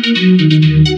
Música